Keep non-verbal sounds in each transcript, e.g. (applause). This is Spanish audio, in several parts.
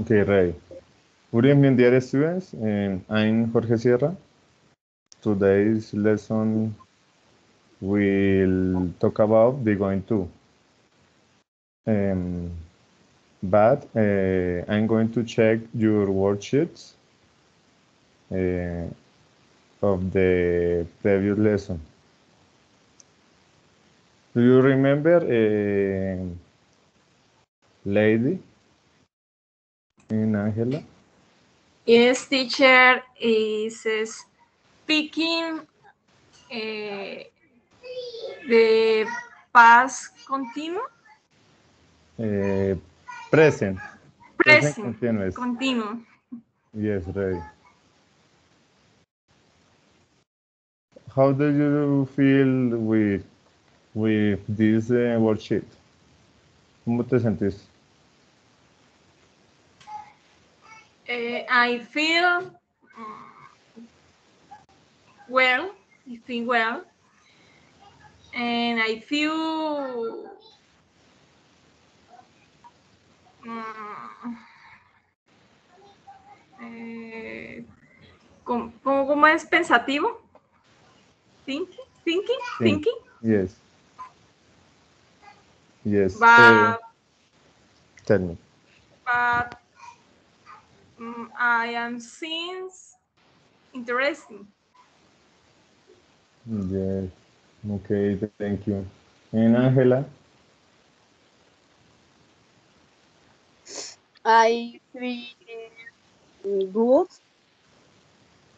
Okay, ready. Good evening, dear students. Um, I'm Jorge Sierra. Today's lesson will talk about the going to. Um, but uh, I'm going to check your worksheets uh, of the previous lesson. Do you remember uh, lady in Angela? Yes, teacher is speaking eh, the past continuous. Uh, present. Present continuous. continuous. Yes, right. How do you feel with with this uh, worksheet? ¿Cómo te sentís? Eh, I feel mm, well, I feel well, and I feel mm, eh, ¿cómo, cómo- cómo es pensativo? Thinking, thinking, Think. thinking. Yes. Yes. But, uh, tell me. but mm, I am since interesting. Yes. Okay, thank you. And Angela? I feel good.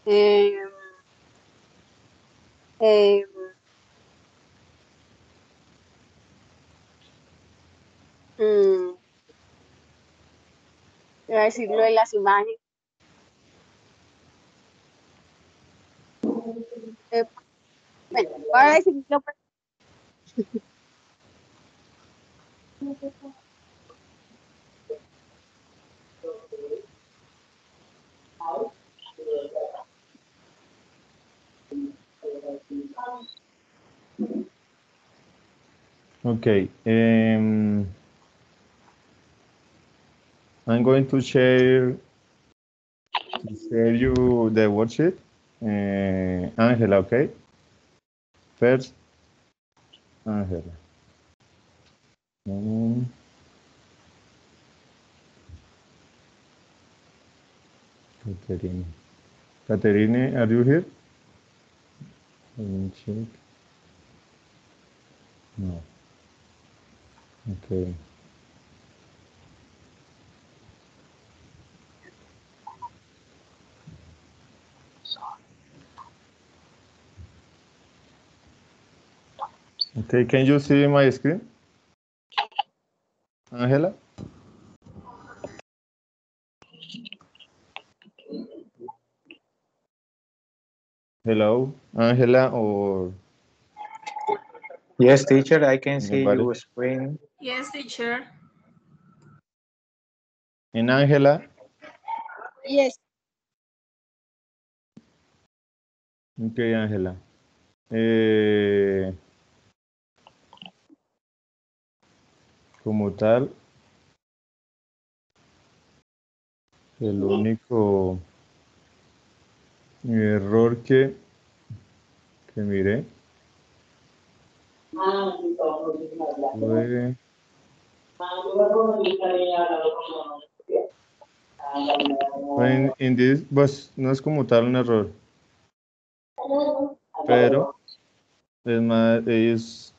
Um, um, mm, iba a decir lo de las imágenes. Eh, bueno, voy a decir lo Okay. Um, I'm going to share to share you the worksheet. Uh, Angela, okay? First, Angela. Mm. Caterine. Caterine, are you here? Let me check. No. Okay. Okay, can you see my screen? Angela? Hello, Angela or Yes, teacher, I can see Nobody? your screen. Yes, teacher. in Angela? Yes, Okay, Angela. Eh, como tal, el único error que, que miré fue fue en, en this, pues no es como tal un error, pero es más, es,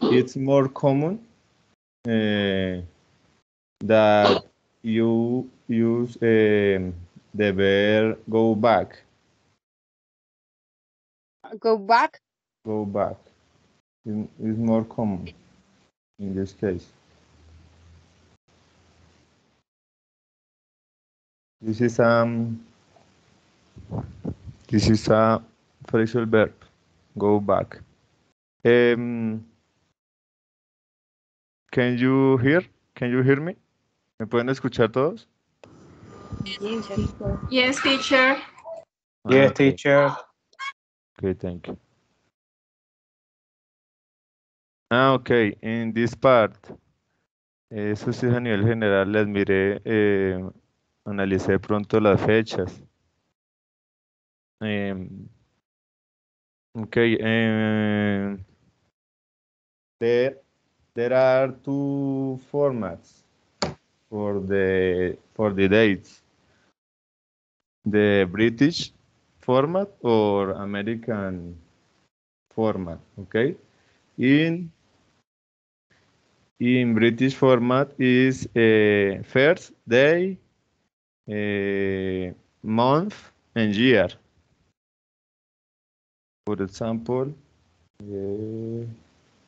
it's more common eh, that you use eh, the verb go back, go back. go back. Is is more common in this case. This is um this is a phrasal verb. Go back. Um, can you hear? Can you hear me? ¿Me pueden escuchar todos? Yes, teacher. Ah, Yes, okay. teacher. Okay, thank you. Ah, ok. In this part. Eso sí es a nivel general. Les miré, eh, analicé pronto las fechas. Em, ok. em, there, there are two formats for the for the dates. The British format or American format. Okay. In in British format is uh, first day, uh, month, and year. For example, uh,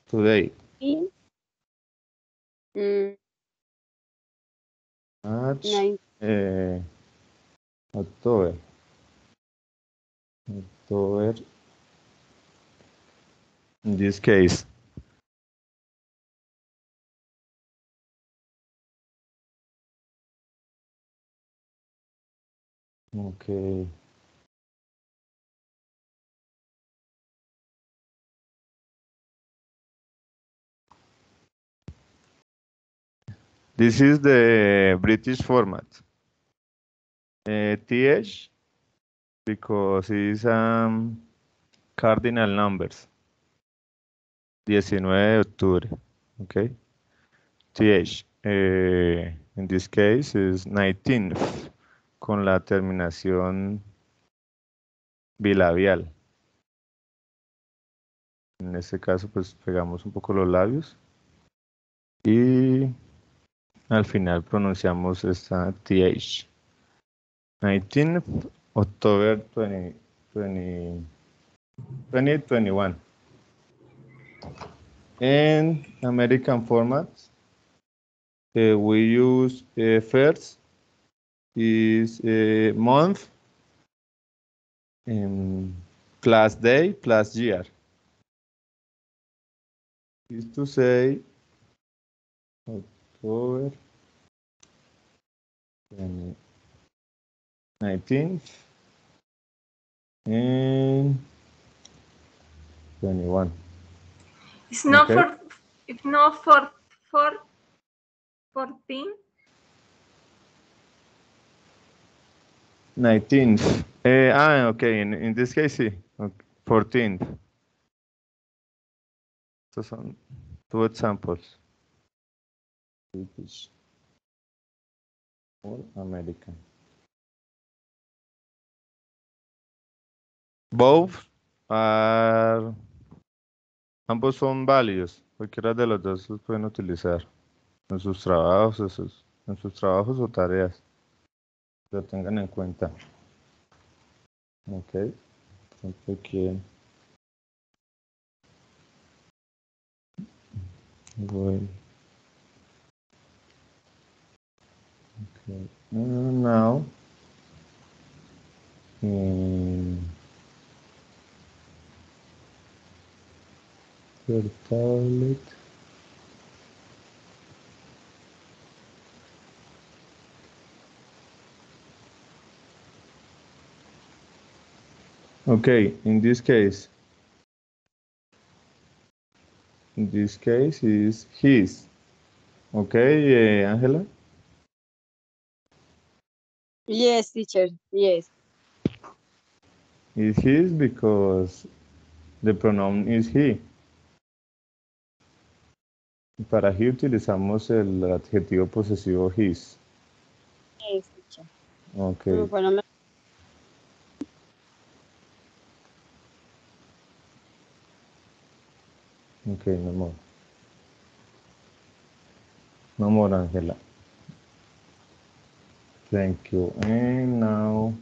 today, mm, March, uh, October, October. In this case, okay. This is the British format. TH because it's um, cardinal numbers. 19 de octubre. Okay. TH. eh, in this case is 19th con la terminación bilabial. En este caso, pues pegamos un poco los labios y al final pronunciamos esta TH. 19 October 20, 20, 2021. In American formats, uh, we use uh, first is uh, month um, plus day plus year. Is to say October 20 19th and 21. It's not Okay. for, it's not for, for 14. 19th. Eh, ah, okay. In, in this case, sí. Okay. 14th. Estos son two examples. British or American. Both are, ambos son válidos. Cualquiera de los dos los pueden utilizar en sus trabajos, en sus, trabajos o tareas. Lo tengan en cuenta. Ok. Entonces aquí. Voy. Now. in your tablet. Okay, in this case, in this case is his. Okay, uh, Angela? Yes, teacher, yes. Is his because the pronoun is he. Para he utilizamos el adjetivo posesivo his. Yes, teacher. Okay. Bueno, me- Okay, no more. No more, Angela. Thank you. And now.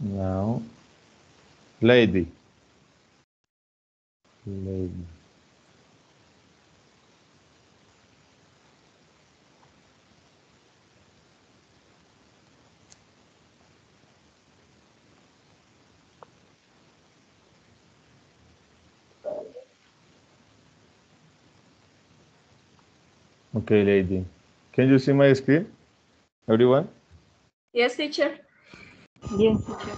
Now. Lady. Lady. Okay, lady. Can you see my screen? Everyone? Yes, teacher. yes, teacher.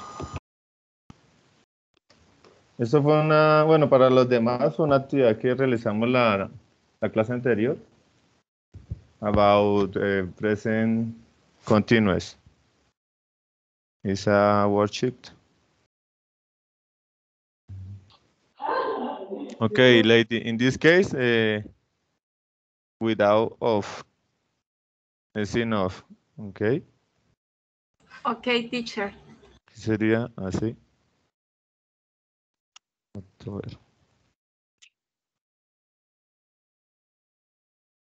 Eso fue una, bueno, para los demás fue una actividad que realizamos la, la clase anterior. About eh, present continuous. It's a worksheet. Okay, lady, in this case, eh, without of es enough, okay? Okay, teacher. ¿Qué sería así?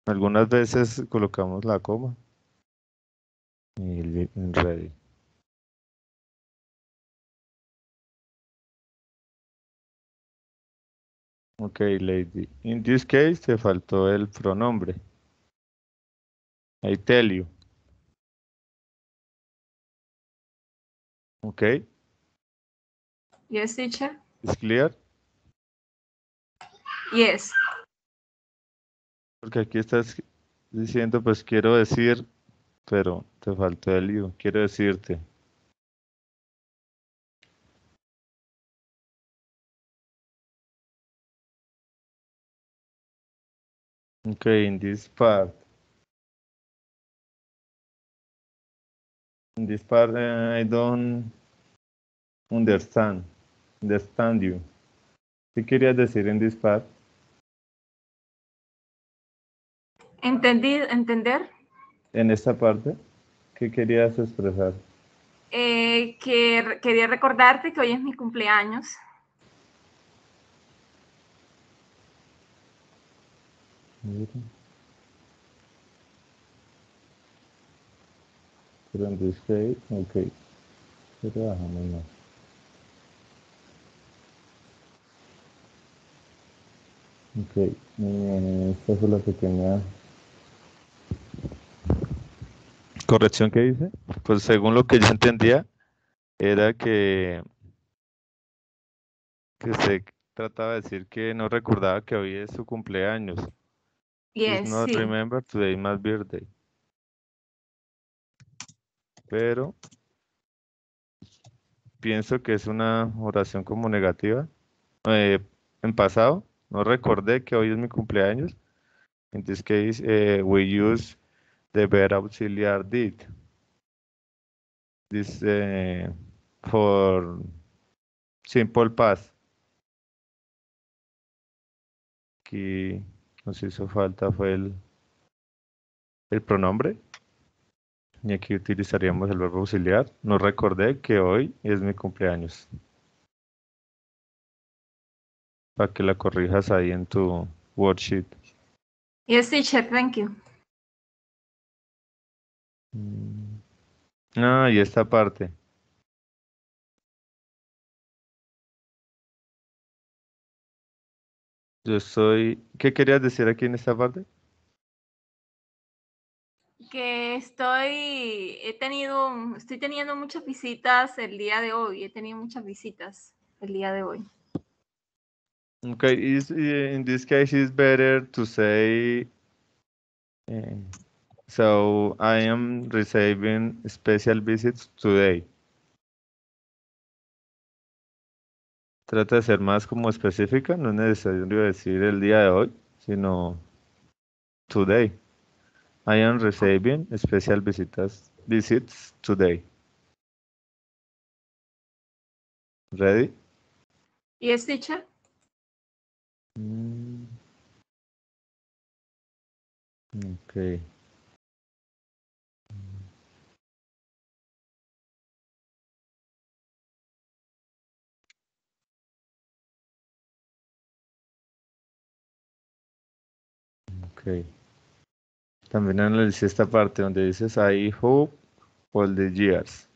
Algunas veces colocamos la coma y el ready. Okay, lady. In this case, te faltó el pronombre. I tell you. Okay, Yes, teacher. it's clear. Yes. Porque aquí estás diciendo, pues quiero decir, pero te faltó el you. Quiero decirte. Okay, in this part. In this part, uh, I don't understand. Understand you. ¿Qué querías decir en this part? Entendí, entender En esta parte, ¿qué querías expresar? eh, que quería recordarte que hoy es mi cumpleaños. This case, ok. Ok, esta fue la pequeña corrección que hice. Pues según lo que yo entendía, era que, que se trataba de decir que no recordaba que hoy es su cumpleaños. Yes, not sí. remember today my birthday. Pero pienso que es una oración como negativa. Eh, en pasado, no recordé que hoy es mi cumpleaños. In this case, eh, we use the verb auxiliar did. This eh, for simple past. Aquí nos hizo falta fue el, el pronombre. Y aquí utilizaríamos el verbo auxiliar. No recordé que hoy es mi cumpleaños. Para que la corrijas ahí en tu worksheet. Yes, teacher, thank you. Mm. Ah, y esta parte. Yo soy... ¿Qué querías decir aquí en esta parte? Que estoy, he tenido, estoy teniendo muchas visitas el día de hoy. He tenido muchas visitas el día de hoy. Okay, is in this case it's better to say eh, so I am receiving special visits today. Trata de ser más como específica, no es necesario decir el día de hoy, sino today. I am receiving special visitas, visits today. Ready? Yes, teacher. Mm. Okay. Okay. También analicé esta parte donde dices I hope all the years.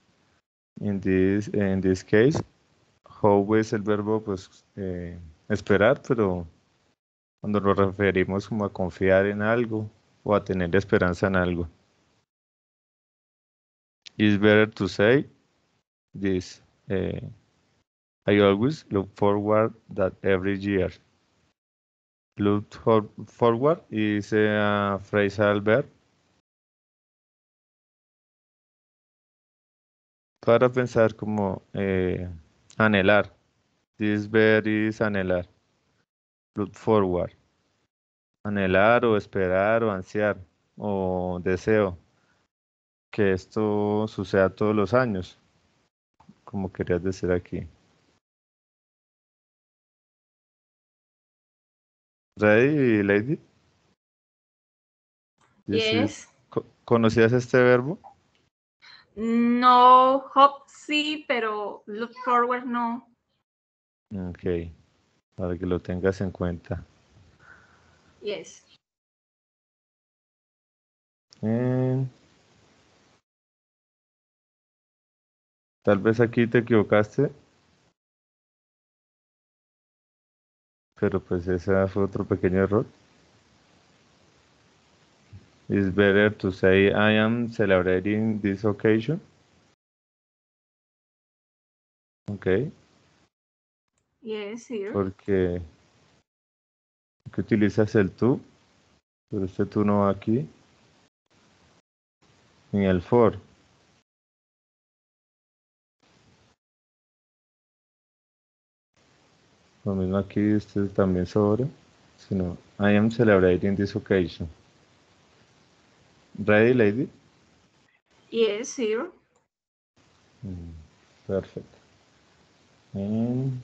In this, in this case, hope es el verbo pues eh, esperar, pero cuando nos referimos como a confiar en algo o a tener esperanza en algo. It's better to say this. eh, I always look forward that every year. Look for- forward is a phrasal verb para pensar como eh, anhelar. This ver is anhelar. Look forward. Anhelar o esperar o ansiar o deseo que esto suceda todos los años, como querías decir aquí. Ready, lady? This is- Yes. co- ¿Conocías este verbo? No, hope sí, pero look forward no. Ok, para que lo tengas en cuenta. Yes. Eh, Tal vez aquí te equivocaste. Pero pues ese fue otro pequeño error. It's better to say I am celebrating this occasion. Ok, Yes, here. porque que utilizas el tú, pero este tú no va aquí. Ni el for. Lo mismo aquí, este también sobre, sino I am celebrating this occasion. Ready, lady? Yes, here. Mm, Perfect. And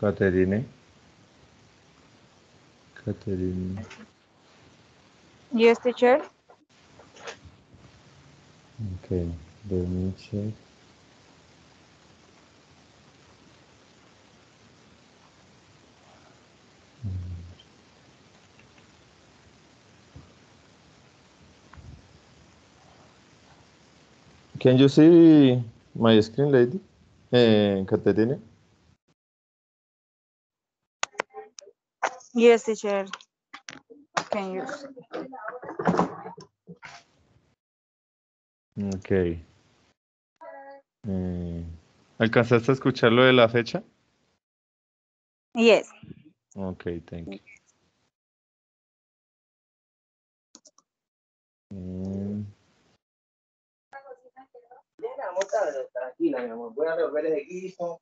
Caterine. Caterine. Yes, teacher. Okay, Can you see my screen, lady? Eh, Caterine? Yes, teacher. Can you? Ok. Eh, ¿Alcanzaste a escuchar lo de la fecha? Yes. Ok, thank you. Mm, Tranquila, mi amor. Voy a revolver el equipo.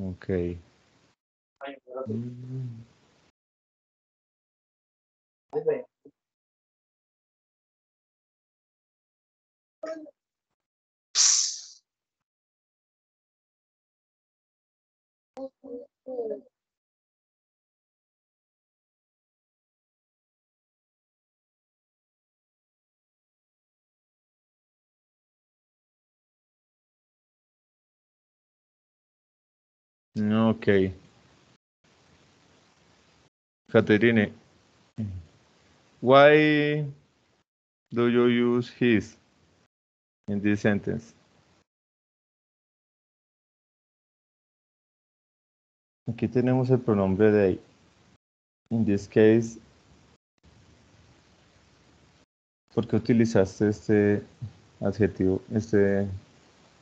ok. Mm, Ok. Caterine, why do you use his in this sentence? Aquí tenemos el pronombre they. In this case, ¿por qué utilizaste este adjetivo, este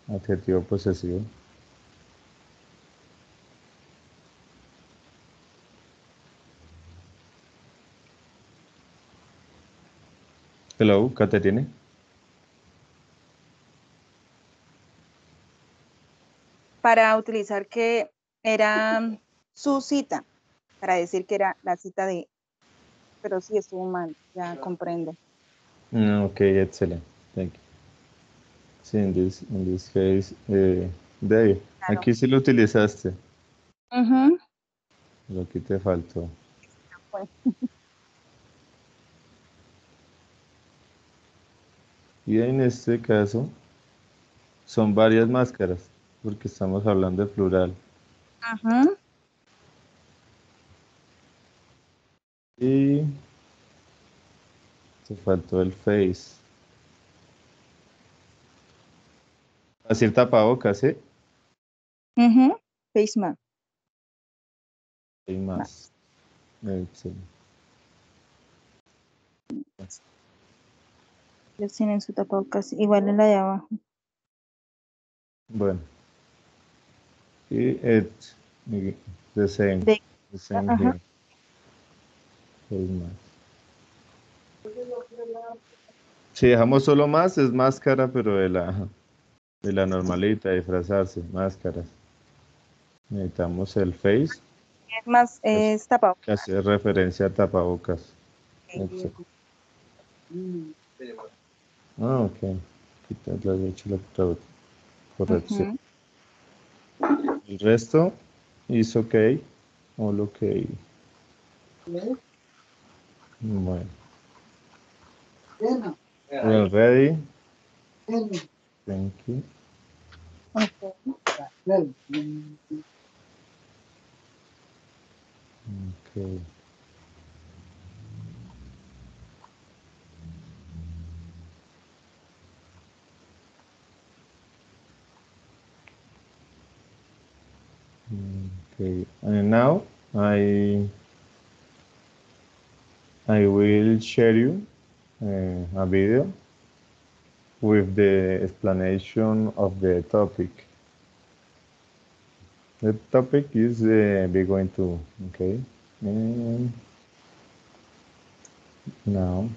adjetivo posesivo? Hello, Caterine. Para utilizar que era su cita, para decir que era la cita de, pero sí estuvo mal, ya comprendo. Mm, Okay, excellent. Thank you. Sí, in this, in this case, eh. Claro. Aquí sí lo utilizaste, Ujú. pero aquí te faltó. Y en este caso, son varias máscaras, porque estamos hablando de plural. Ujú. Y te faltó el face. Decir tapabocas, ¿sí? Ujú. Face mask. Hay más. Ellos tienen su tapabocas igual en la de abajo. Bueno. Y it, the same. De- the same ajá. here. Hay más. Si dejamos solo más, es máscara, pero de la, de la normalita, disfrazarse, máscaras. Necesitamos el face, Es más, es tapabocas. que hace referencia a tapabocas. Ah, ok. Quita la derecha la tra- corrección. Ujú. El resto is ok. All ok. Bueno. Well, ready. Thank you. Ok. Okay. Okay, and now I I will share you uh, a video with the explanation of the topic. The topic is uh, be going to okay, and now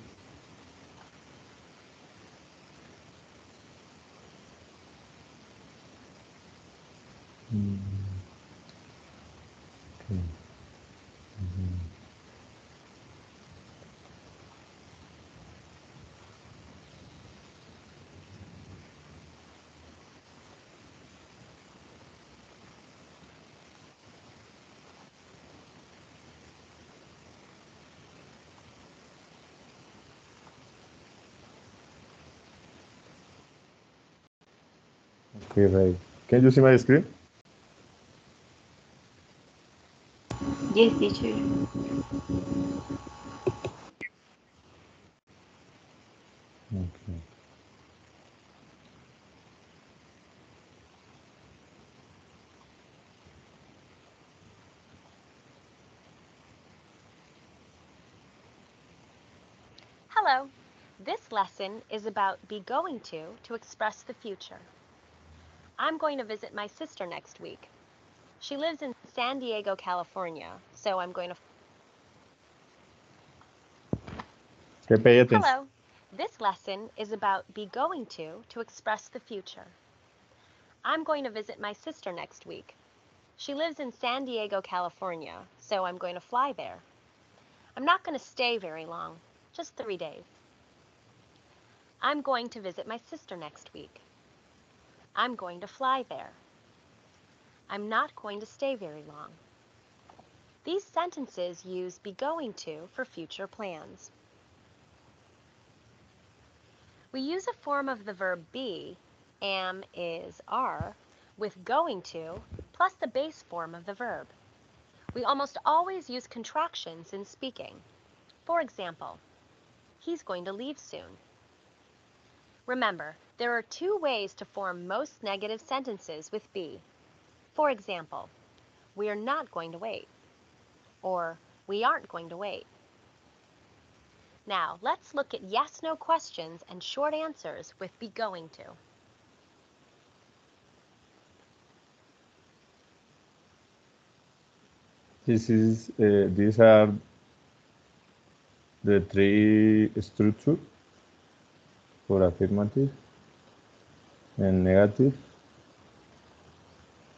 Mm. Sim. Uhum. Ok, velho. Quem disse mais escrever? Yes, teacher. Okay. Hello. This lesson is about be going to to express the future. I'm going to visit my sister next week. She lives in San Diego, California, so I'm going to. Okay, pay attention. Hello. This lesson is about be going to to express the future. I'm going to visit my sister next week. She lives in San Diego, California, so I'm going to fly there. I'm not going to stay very long, just three days. I'm going to visit my sister next week. I'm going to fly there. I'm not going to stay very long. These sentences use be going to for future plans. We use a form of the verb be, am, is, are, with going to, plus the base form of the verb. We almost always use contractions in speaking. For example, he's going to leave soon. Remember, there are two ways to form most negative sentences with be. For example, we are not going to wait, or we aren't going to wait. Now, let's look at yes no questions and short answers with be going to. This is uh, these are the three structure for affirmative and negative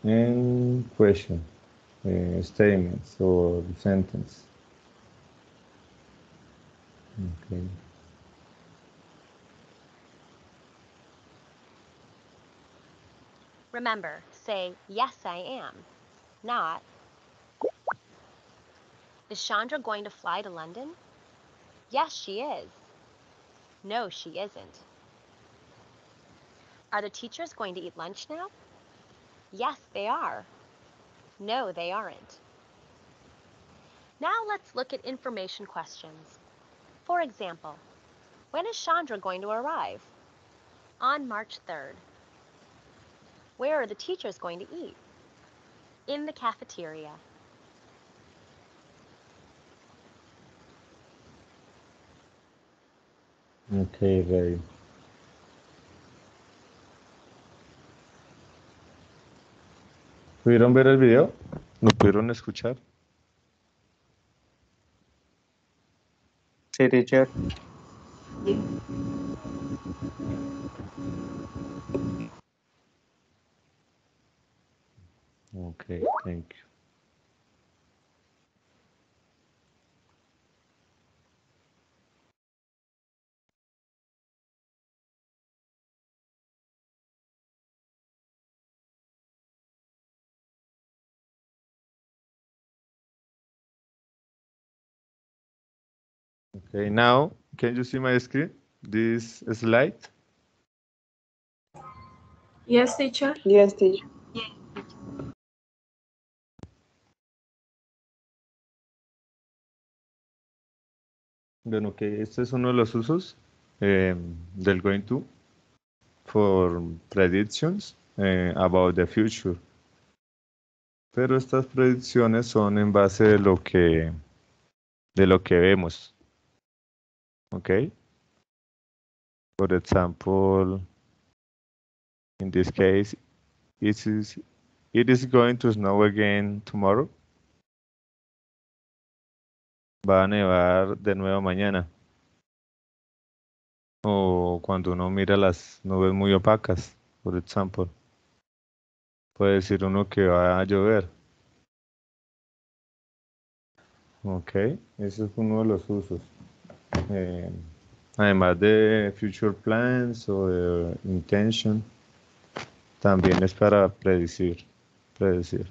and question uh, statements or sentence. Okay. Remember, say yes I am, not Is Chandra going to fly to London? Yes, she is. No, she isn't. Are the teachers going to eat lunch now? Yes, they are. No, they aren't. Now let's look at information questions. For example, when is Chandra going to arrive? On March 3rd. Where are the teachers going to eat? In the cafeteria. Okay, very. ¿Pudieron ver el video? ¿Lo pudieron escuchar? Sí, teacher. Sí. Okay, thank you. Okay, now can you see my screen? This slide? Yes, teacher. Yes, teacher. Bueno, ok, este es uno de los usos eh, del going to for predictions eh, about the future. Pero estas predicciones son en base de lo que de lo que vemos. Ok. For example, in this case, it is it is going to snow again tomorrow. Va a nevar de nuevo mañana. O cuando uno mira las nubes muy opacas, por ejemplo. Puede decir uno que va a llover. Ok, ese es uno de los usos. Eh, además de future plans o de intention, también es para predecir. predecir.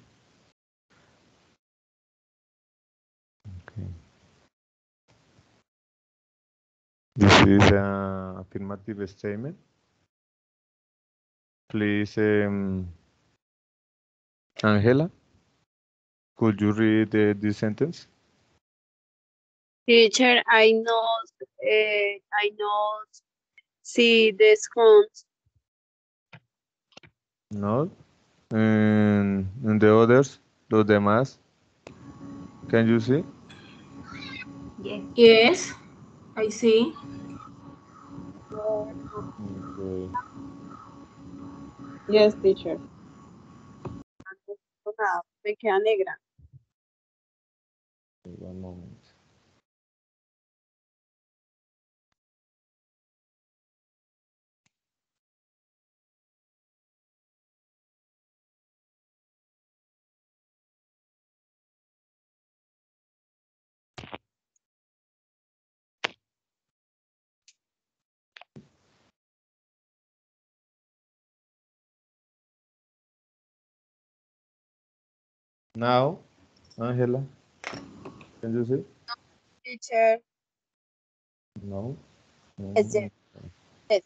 This is a affirmative statement. Please, um, Angela, could you read uh, this sentence? Teacher, I know, eh, I know, see the scones. No. And, and the others, los demás. Can you see? Yes, I see. Okay. Yes, teacher. Nada, me queda negra. One moment. Now, Angela, can you see? Teacher, No. No. Yes, yes. Yes.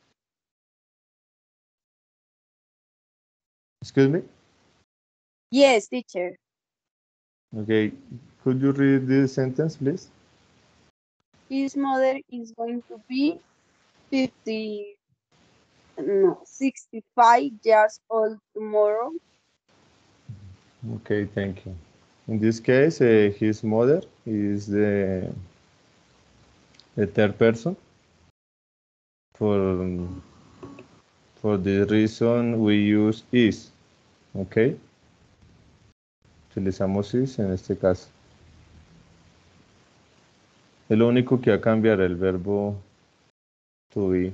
Excuse me? yes, teacher. Okay. Could you read this sentence, please? His mother is going to be 50, no, 65 years old tomorrow. Okay, thank you. In this case, uh, his mother is the, the third person. For, for the reason we use is, okay? Utilizamos is en este caso. Es lo único que va a cambiar el verbo to be.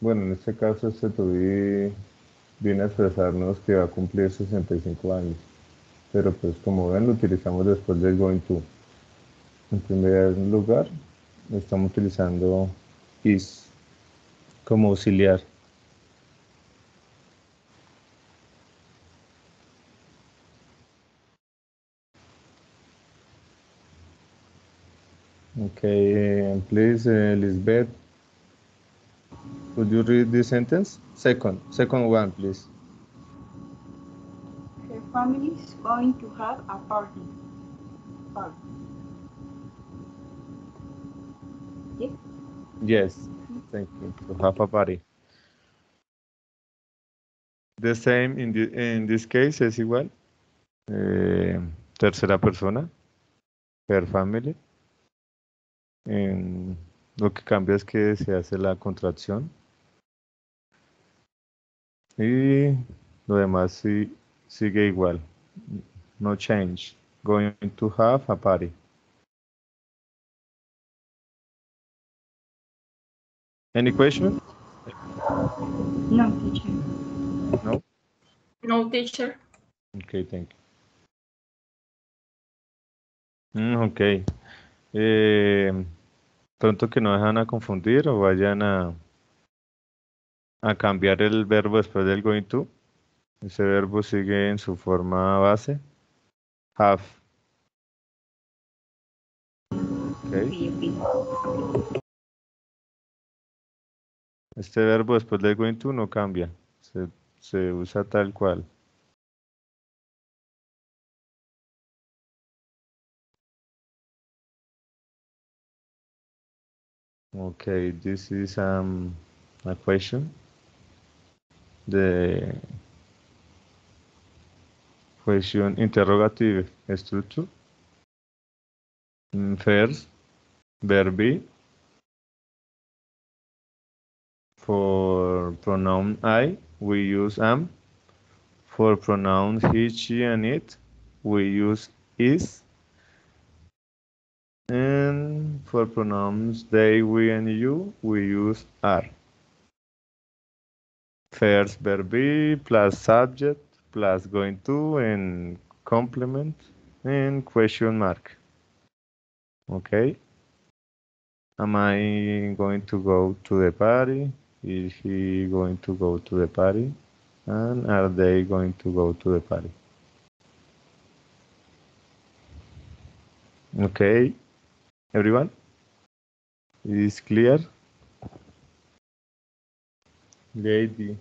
Bueno, en este caso este to be viene a expresarnos que va a cumplir 65 años. Pero pues como ven lo utilizamos después del going to. En primer lugar, estamos utilizando is como auxiliar. Okay, please, uh, Lisbeth, could you read this sentence? Second, second one, please. Her family is going to have a party. Party. Yes. Yes, thank you. To have a party. The same in, the, in this case es igual. Eh, tercera persona. Per family. En- lo que cambia es que se hace la contracción. Y lo demás sí, sigue igual. No change. Going to have a party. Any question? No, teacher. No? No, teacher. Okay, thank you. Mm, ok. Eh, pronto que no dejan a confundir o vayan a, a cambiar el verbo después del going to. Ese verbo sigue en su forma base. Have. Este verbo después del going to no cambia. Se, se usa tal cual. Okay, this is um, a question. The question interrogative structure. First, verb be. For pronoun I, we use am. For pronouns he, she, and it, we use is. And for pronouns they, we, and you, we use are. First verb be plus subject plus going to and complement and question mark. Okay. Am I going to go to the party? Is he going to go to the party? And are they going to go to the party? Okay. Everyone? Is clear? Lady.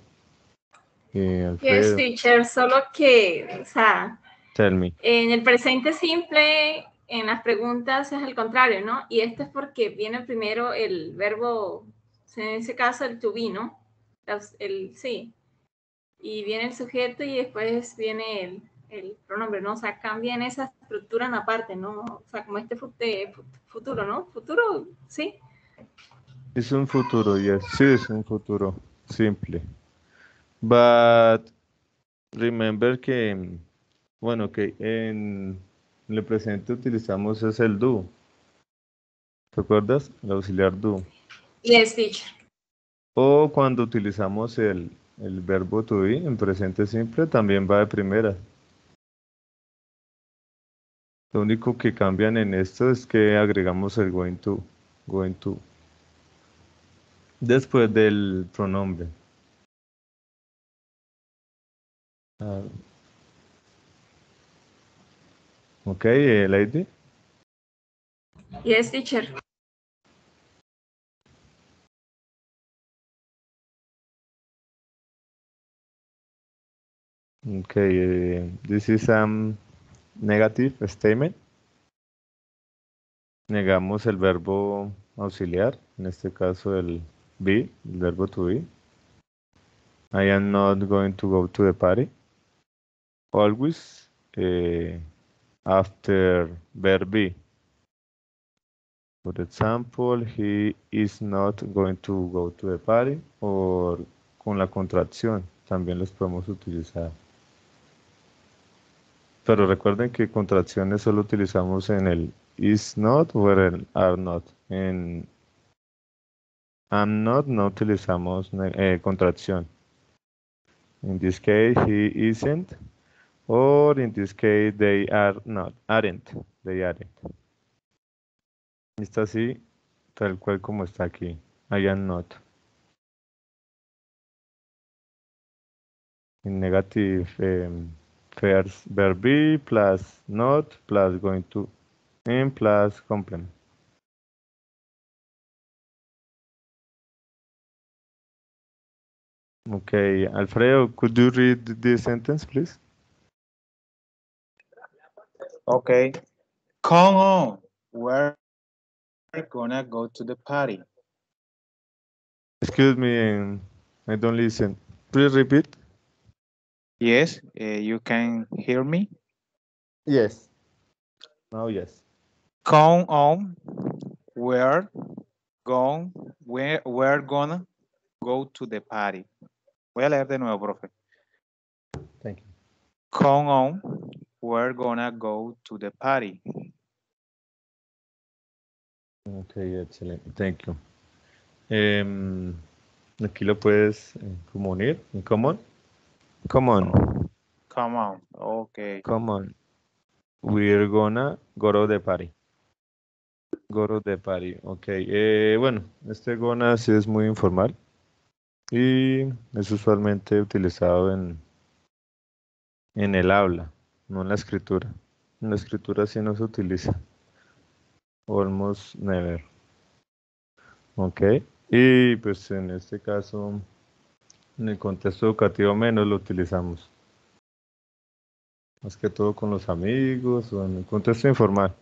Eh, Yes, teacher, solo que, o sea, tell me. en el presente simple, en las preguntas es al contrario, ¿no? Y esto es porque viene primero el verbo, en ese caso el to be, ¿no? El sí. Y viene el sujeto y después viene el, el pronombre, ¿no? O sea, cambian esa estructura en aparte, ¿no? O sea, como este fu- futuro, ¿no? Futuro, sí. Es un futuro, yes. Sí, es un futuro simple. But remember que, bueno, que en el presente utilizamos es el do. ¿Te acuerdas? El auxiliar do. Yes, teacher. O cuando utilizamos el, el verbo to be en presente simple también va de primera. Lo único que cambian en esto es que agregamos el going to, going to. Después del pronombre. Ah. Ok, eh, lady. Yes, teacher. Okay, uh, this is um negative statement. Negamos el verbo auxiliar, en este caso el be, el verbo to be. I am not going to go to the party. Always eh, after verb be. For example, he is not going to go to the party. O con la contracción, también los podemos utilizar. Pero recuerden que contracciones solo utilizamos en el is not o en el are not. En am not no utilizamos eh, contracción. In this case, he isn't. Or in this case, they are not. Aren't. They aren't. Está así, tal cual como está aquí. I am not. In negative, first verb be plus not plus going to and plus complement. Okay, Alfredo, could you read this sentence, please? Okay. Come on. We're gonna go to the party. Excuse me, I don't listen. Please repeat. Yes, uh, you can hear me. Yes. Now, yes. Come on. We're going, we're, we're gonna go to the party. Voy a leer de nuevo, profe. Thank you. Come on. We're gonna go to the party. Okay, excelente. Thank you. Em, aquí lo puedes eh, como unir. Come on. Come on. Come on. Okay. Come on. We're gonna go to the party. Go to the party. Ok. Eh, bueno, este gonna sí es muy informal. Y es usualmente utilizado en, en el habla, no en la escritura. En la escritura sí no se utiliza. Almost never. Ok. Y pues en este caso, en el contexto educativo menos lo utilizamos. Más que todo con los amigos o en el contexto informal.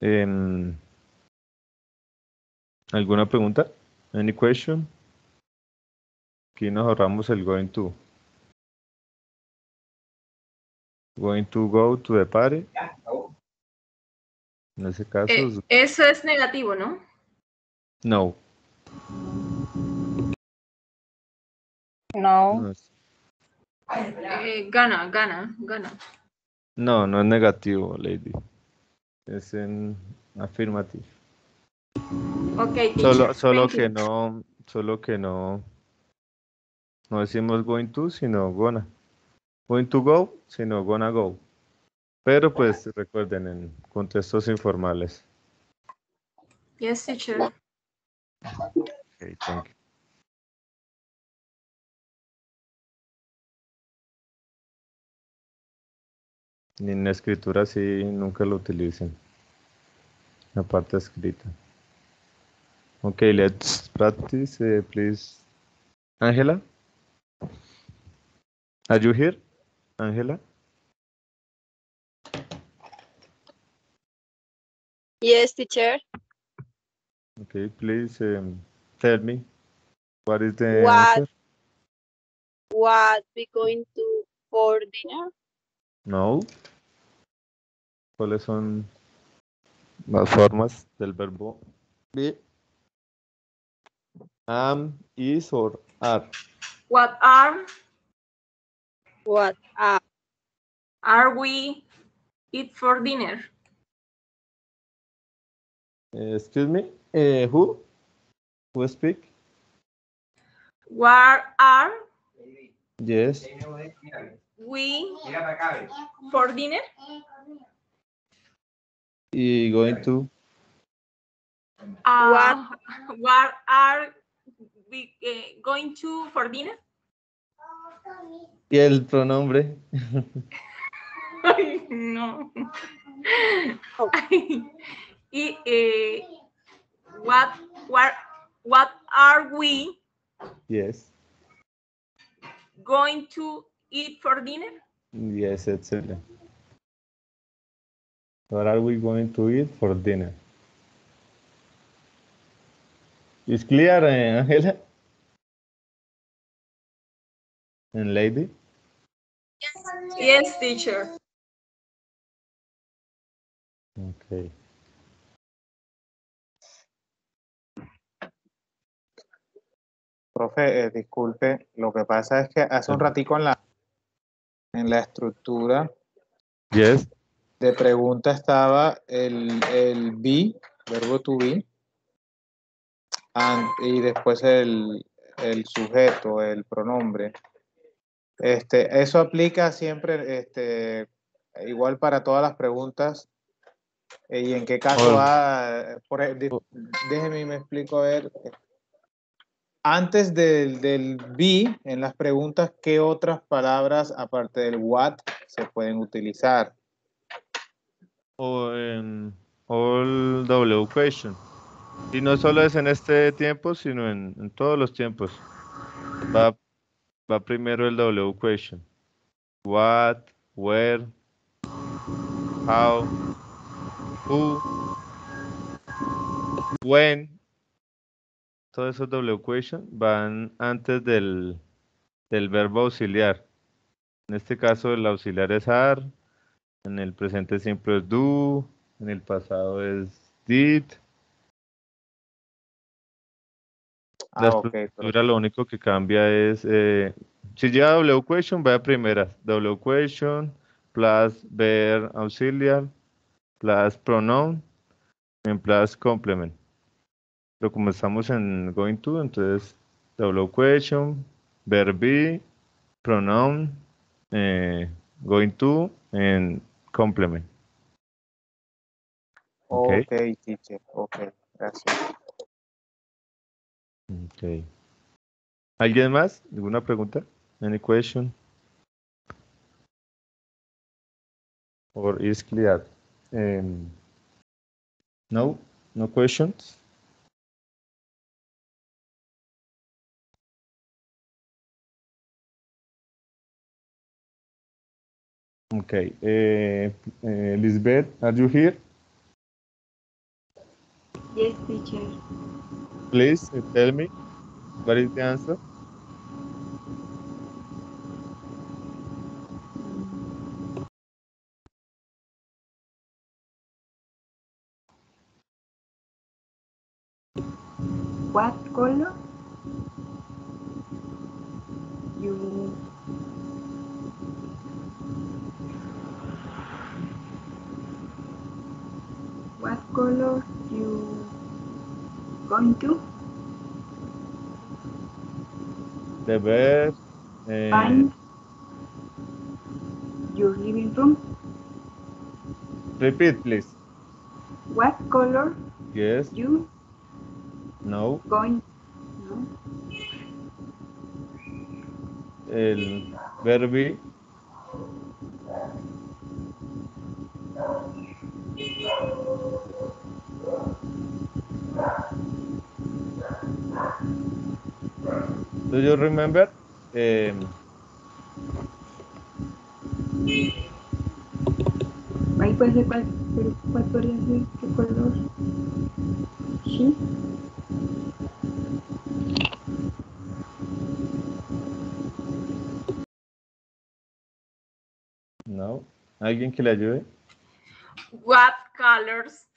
Em, ¿Alguna pregunta? Any question? Aquí nos ahorramos el going to. Going to go to the party. En ese caso, Eh, eso es negativo, ¿no? no. No, No es, Eh, gana, gana, gana. no, no es negativo, lady. Es en afirmativo. Ok, teacher. Solo, solo thank you. que no, solo que no, no decimos going to, sino gonna. Going to go, sino gonna go. Pero pues recuerden, en contextos informales. Yes, teacher. Okay, thank you. Ni en la escritura sí, nunca lo utilicen. La parte escrita. Okay, let's practice, eh, please. Angela? Are you here? Angela? Yes, teacher. Okay, please um, tell me what is the What? answer? What we going to for dinner? No. ¿Cuáles son las formas del verbo be? Am, is or are. What are What are are we eat for dinner? Eh, excuse me, eh, who? Who speak? What are Yes. we for dinner? Y going to Uh, what are we eh, going to for dinner? y el pronombre. (laughs) Ay, no. Ay, y eh, what what what are we Yes. going to eat for dinner? Yes, excellent. What are we going to eat for dinner? Is clear, eh, Angela? And lady? Yes, teacher. Okay. Profe, eh, disculpe, lo que pasa es que hace un ratico en la, en la estructura Yes. de pregunta estaba el, el be, verbo to be, y después el, el sujeto, el pronombre. Este, eso aplica siempre, este, igual para todas las preguntas. eh, ¿Y en qué caso va? Por, déjeme, me explico a ver. Antes del, del be, en las preguntas, ¿qué otras palabras, aparte del what, se pueden utilizar? O en all W question. Y no solo es en este tiempo, sino en, todos los tiempos. Va, va primero el W question. What, where, how, who, when. Todos esos W question van antes del, del verbo auxiliar. En este caso el auxiliar es are, en el presente siempre es do, en el pasado es did. Ah, La ok, estructura lo único que cambia es, eh, si lleva W question, va a primeras. W question, plus ver auxiliar, plus pronoun, en plus complement. Pero como estamos en going to, entonces W question, verb be, pronoun, eh, going to, and complement. Okay. Ok, teacher. Ok, gracias. Okay. ¿Alguien más? ¿Alguna pregunta? Any question? Or is clear? Um, no? No questions? Okay. eh, Lisbeth, are you here? Yes, teacher. Please tell me what is the answer. What color? You What color you going to The verb. eh, find your living room? repeat, please. What color Yes. you No. going no? El verbi. Do you remember? Um, Ahí puede ser cuál, pero cuál podría ser, qué color. Sí. no. ¿Alguien que le ayude? What colors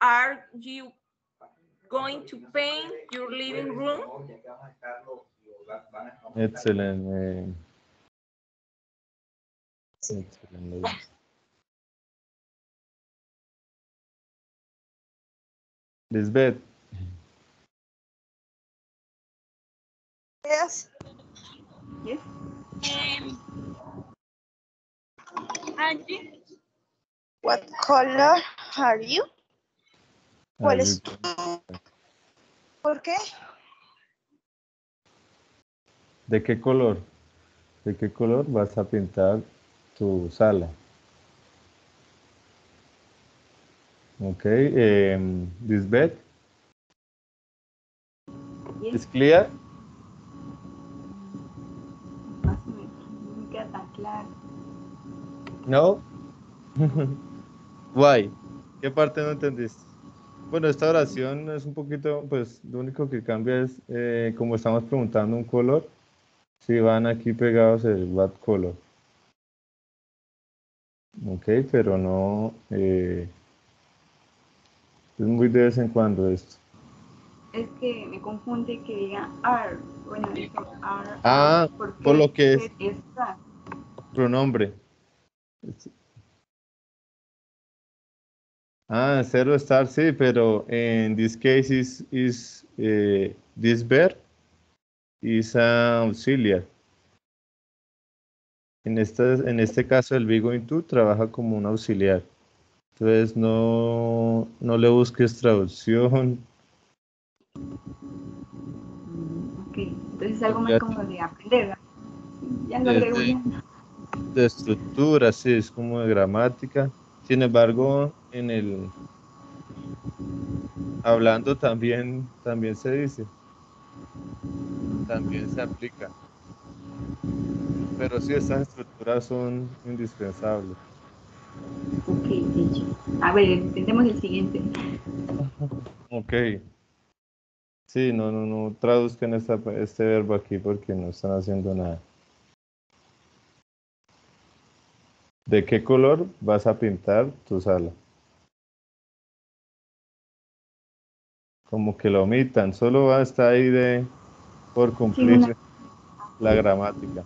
are you going to paint your living room? Excellent. eh, excellent. Lisbeth, Yes. Yes. Angie? What color are you? ¿Cuál es? ¿Por qué? ¿de qué color? ¿De qué color vas a pintar tu sala? Ok, em, Lisbeth, Yes. ¿es clear? No. (laughs) Why? ¿Qué parte no entendiste? Bueno, esta oración es un poquito, pues lo único que cambia es, eh, como estamos preguntando un color, si van aquí pegados el what color. Ok, pero no, eh, es muy de vez en cuando esto. Es que me confunde que diga are. Bueno, eso are. Ah, por lo que es- está. Pronombre. Ah, zero star, sí, pero en this case is, is eh, this verb is a auxiliar. En este, en este caso, el be going to trabaja como un auxiliar. Entonces, no, no le busques traducción. Ok, entonces es algo más como de aprender. Ya lo agrego ya. de estructura, sí, es como de gramática. Sin embargo, en el hablando también, también se dice, también se aplica. Pero sí, estas estructuras son indispensables. Ok. A ver, entendemos el siguiente. Ok. Sí, no, no, no traduzcan esta, este verbo aquí porque no están haciendo nada. ¿De qué color vas a pintar tu sala? Como que lo omitan, solo va a estar ahí de por cumplir la gramática.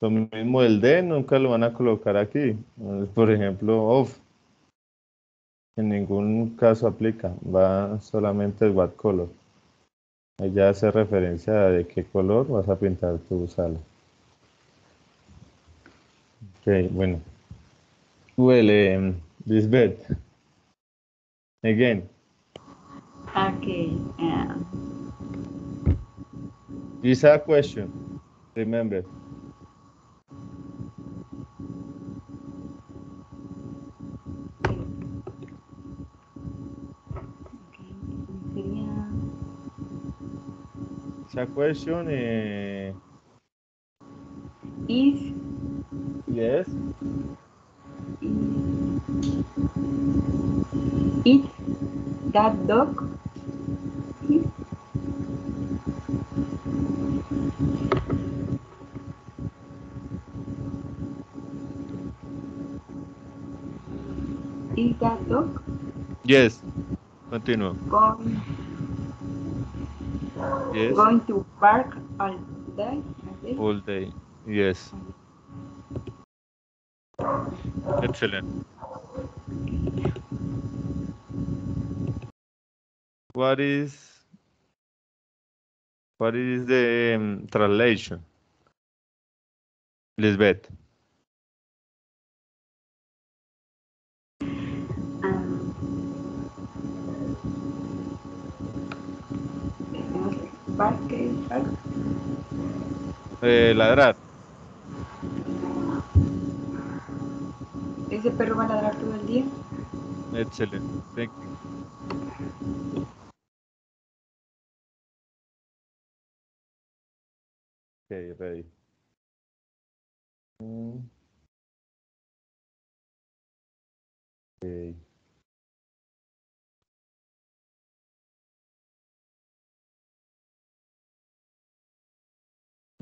Lo mismo el de nunca lo van a colocar aquí. Por ejemplo, off. En ningún caso aplica, va solamente el what color. Ya hace referencia a de qué color vas a pintar tu sala. Ok, bueno. Well, um, Lisbeth. Again, Okay. Uh, it's a question. Remember. Question. eh, if yes. it that dog is is that dog Yes. Continue. going Yes. going to park all day all day. Yes. Excellent. What is what is the um, translation? Lisbeth. Eh, ladrar. ese perro va a ladrar todo el día Excellent. Thank you. Okay, ready. Mm. Okay.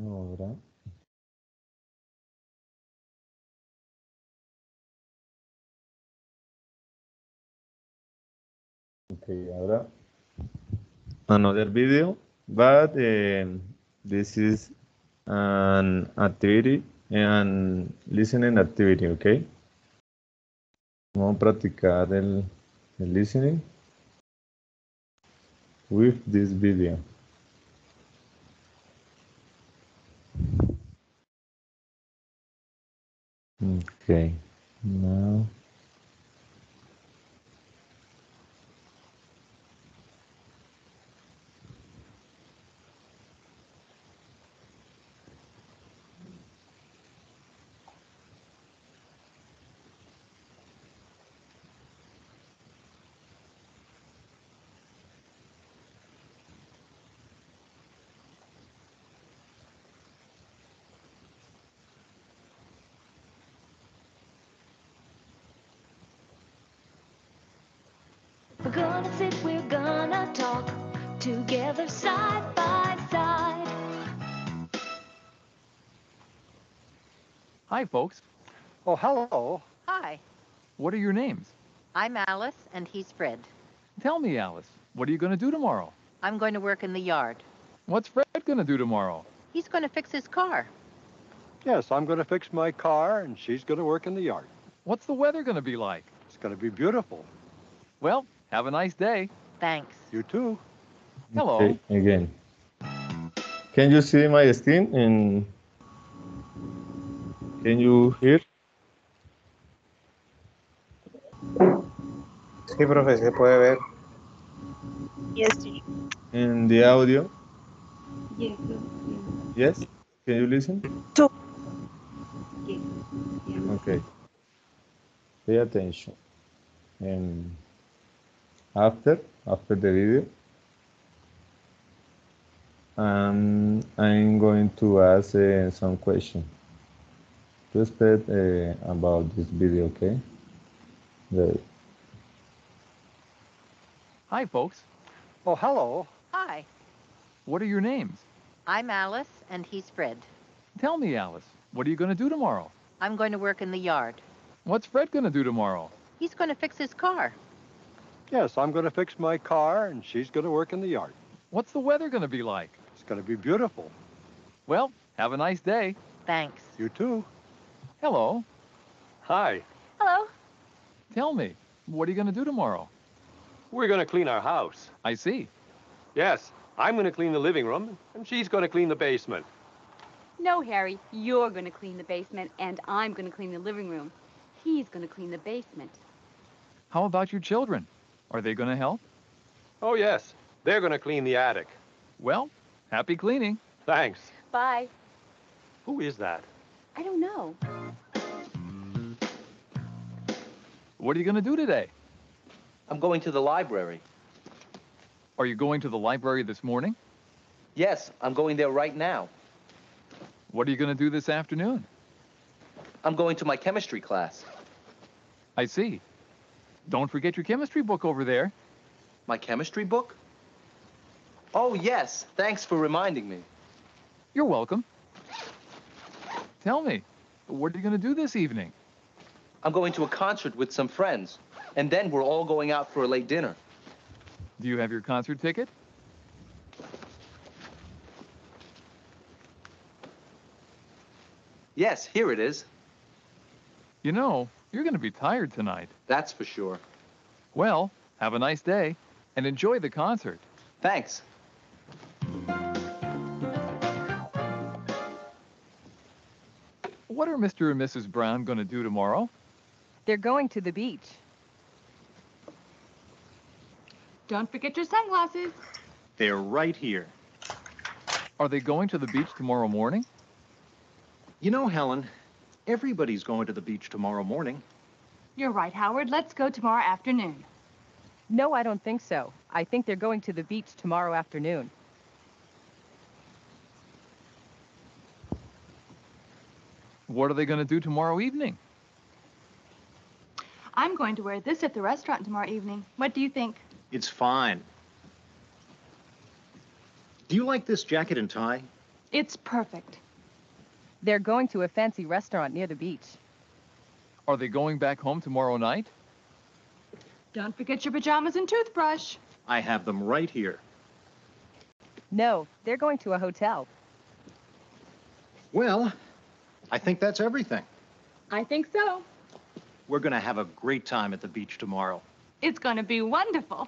Ahora. Okay, ahora another video, but um, this is an activity and listening activity, okay? Vamos a practicar el, el listening with this video. Okay, now. Hi, folks. Oh, hello. Hi, What are your names? I'm Alice and he's Fred. Tell me, Alice, what are you going to do tomorrow? I'm going to work in the yard. What's Fred going to do tomorrow? He's going to fix his car. Yes, I'm going to fix my car, and she's going to work in the yard. What's the weather going to be like? It's going to be beautiful. Well, have a nice day. Thanks. You too. Hello. Okay, again. Can you see my screen? And can you hear? Sí, profe, se puede ver. Yes, teacher. In the audio? yes yes? Can you listen? yes yeah. Okay. Pay attention. And after, after the video, um, I'm going to ask uh, some questions to expect uh, about this video, okay? Ready. Hi, folks. Oh, hello. Hi, What are your names? I'm Alice and he's Fred. Tell me, Alice, what are you going to do tomorrow? I'm going to work in the yard. What's Fred going to do tomorrow? He's going to fix his car. Yes, I'm going to fix my car, and she's going to work in the yard. What's the weather going to be like? It's going to be beautiful. Well, have a nice day. Thanks. You too. Hello. Hi. Hello. Tell me, what are you going to do tomorrow? We're going to clean our house. I see. Yes, I'm going to clean the living room, and she's going to clean the basement. No, Harry, you're going to clean the basement, and I'm going to clean the living room. He's going to clean the basement. How about your children? Are they going to help? Oh, yes. They're going to clean the attic. Well, happy cleaning. Thanks. Bye. Who is that? I don't know. What are you going to do today? I'm going to the library. Are you going to the library this morning? Yes, I'm going there right now. What are you going to do this afternoon? I'm going to my chemistry class. I see. Don't forget your chemistry book over there. My chemistry book? Oh, yes. Thanks for reminding me. You're welcome. Tell me, what are you going to do this evening? I'm going to a concert with some friends, and then we're all going out for a late dinner. Do you have your concert ticket? Yes, here it is. You know, you're going to be tired tonight. That's for sure. Well, have a nice day and enjoy the concert. Thanks. What are Mr. and Mrs. Brown going to do tomorrow? They're going to the beach. Don't forget your sunglasses. They're right here. Are they going to the beach tomorrow morning? You know, Helen, everybody's going to the beach tomorrow morning. You're right, Howard. Let's go tomorrow afternoon. No, I don't think so. I think they're going to the beach tomorrow afternoon. What are they going to do tomorrow evening? I'm going to wear this at the restaurant tomorrow evening. What do you think? It's fine. Do you like this jacket and tie? It's perfect. They're going to a fancy restaurant near the beach. Are they going back home tomorrow night? Don't forget your pajamas and toothbrush. I have them right here. No, they're going to a hotel. Well, I think that's everything. I think so. We're going to have a great time at the beach tomorrow. It's going to be wonderful.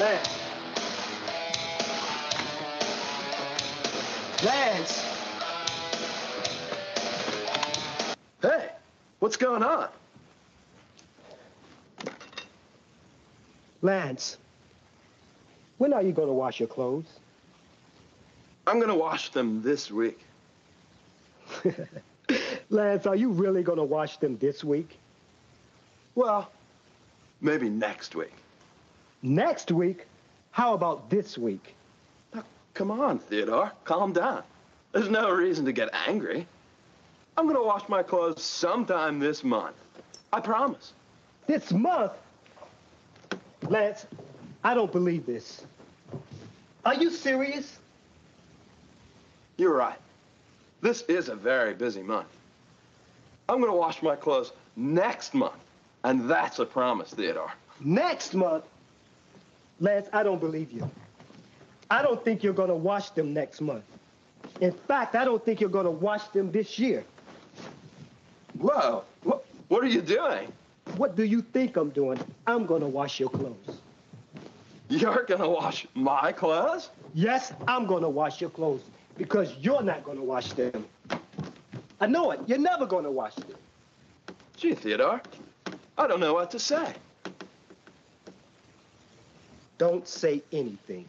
Lance. Lance. Hey, what's going on? Lance, when are you going to wash your clothes? I'm gonna wash them this week. (laughs) Lance, are you really going to wash them this week? Well, maybe next week. Next week? How about this week? Come on, Theodore, calm down. There's no reason to get angry. I'm gonna wash my clothes sometime this month. I promise. This month? Lance, I don't believe this. Are you serious? You're right. This is a very busy month. I'm gonna wash my clothes next month, and that's a promise, Theodore. Next month? Lance, I don't believe you. I don't think you're going to wash them next month. In fact, I don't think you're going to wash them this year. Whoa, what, what are you doing? What do you think I'm doing? I'm going to wash your clothes. You're gonna wash my clothes? Yes, I'm going to wash your clothes because you're not going to wash them. I know it. You're never going to wash them. Gee, Theodore, I don't know what to say. Don't say anything.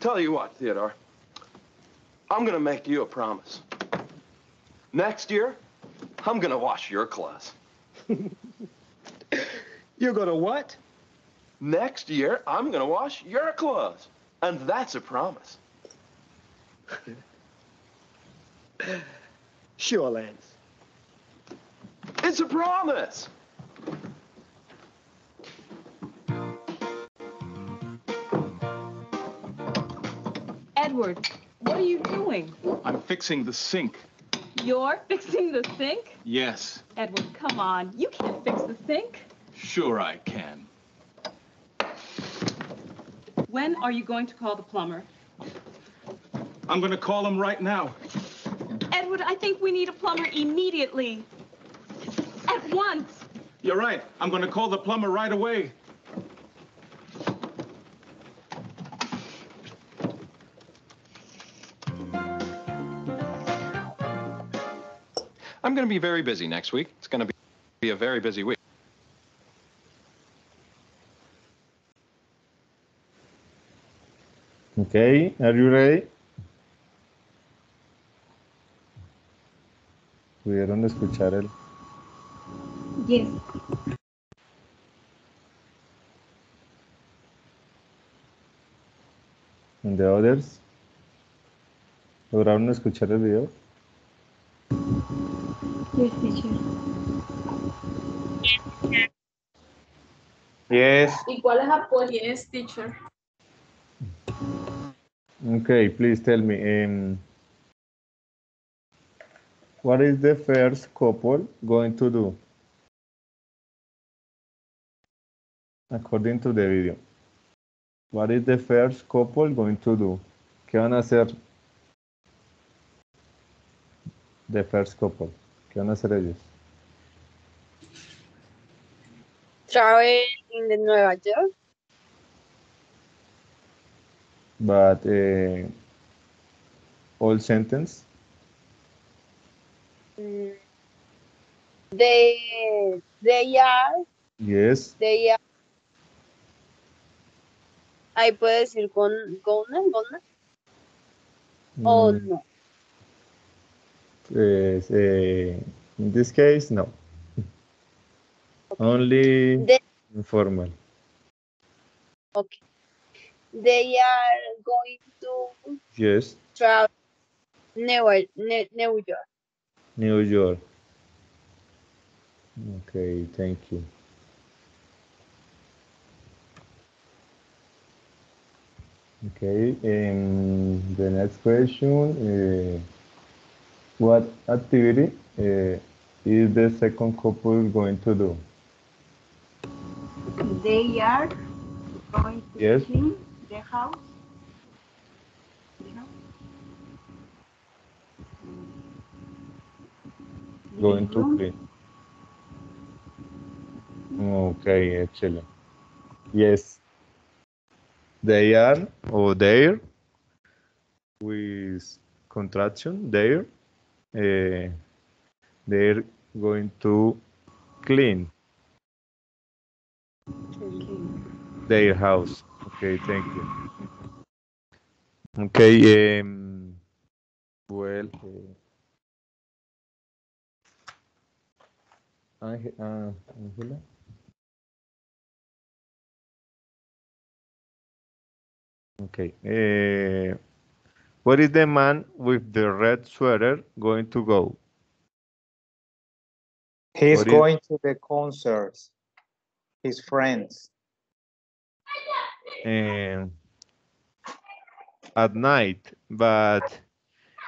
Tell you what, Theodore. I'm gonna make you a promise. Next year, I'm gonna wash your clothes. (laughs) You're gonna what? Next year, I'm gonna wash your clothes. And that's a promise. Sure, Lance. It's a promise. Edward, what are you doing? I'm fixing the sink. You're fixing the sink? Yes, Edward, come on. You can't fix the sink. sure I can. When are you going to call the plumber? I'm going to call him right now. Edward, I think we need a plumber immediately. At once. You're right. I'm going to call the plumber right away. I'm going to be very busy next week. It's going to be, be a very busy week. Okay, are you ready? ¿Pudieron escuchar el? Yes. And the others? ¿Lograron escuchar el video? Yes, teacher. Yes. ¿Y cuál es apoyo? Yes, teacher. Okay, please tell me. Um, what is the first couple going to do? According to the video. What is the first couple going to do? ¿Qué van a hacer? The first couple. ¿Qué van a hacer ellos? Travel in the Nueva York. But uh, all sentence. They, they are, Yes. they are. Ahí puede decir con, gonna, gonna, o Mm, no. Yes, eh, in this case, no. Only They, informal. okay. They are going to Yes, travel New, New, New York. New York. Okay, thank you. Okay, um, the next question, uh, what activity uh, is the second couple going to do? They are going to Yes. clean the house. The house. Going to clean. Okay, excellent. Yes. They are or there with contraction there. Uh, they're going to clean their house. Okay, thank you. Okay, um, well, uh, Ángel- ah. Okay. eh, where is the man with the red sweater going to go? He's What is- going to the concerts. His friends. Um, at night, but